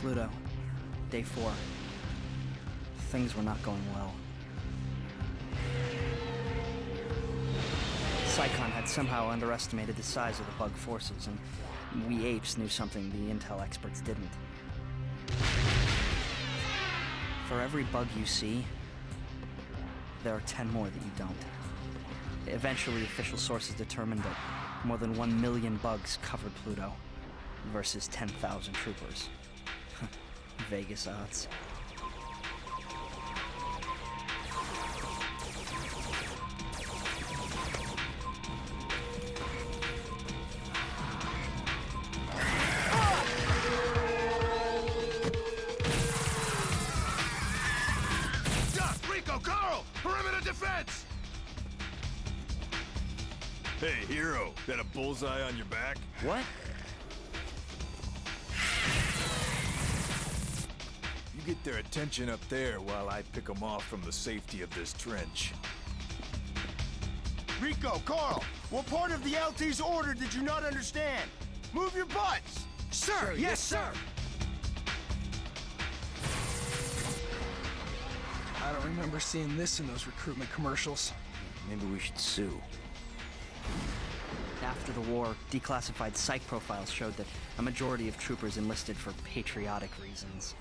Pluto. Day four. Things were not going well. SICON had somehow underestimated the size of the bug forces, and we apes knew something the intel experts didn't. For every bug you see, there are 10 more that you don't. Eventually, official sources determined that more than 1 million bugs covered Pluto versus 10,000 troopers. Vegas odds. Duck, Rico, Carl! Perimeter defense! Hey, hero, that a bullseye on your back? What? Get their attention up there while I pick them off from the safety of this trench. Rico, Carl, what part of the LT's order did you not understand? Move your butts! Sir, yes, sir! I don't remember seeing this in those recruitment commercials. Maybe we should sue. After the war, declassified psych profiles showed that a majority of troopers enlisted for patriotic reasons.